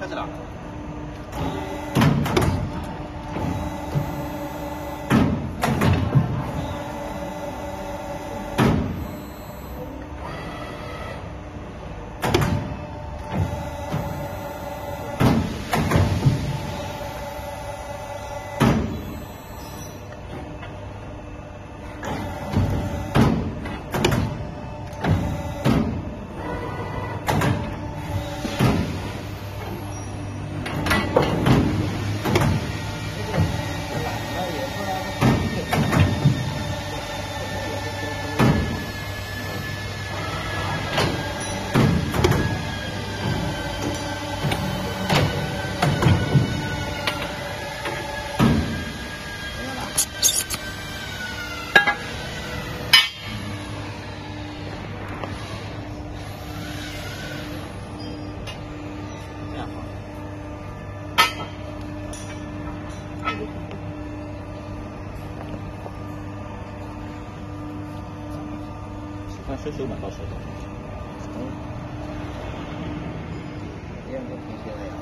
开始了。嗯，这样好。嗯，这个孔。手挽到手的。嗯，没有没有空了呀。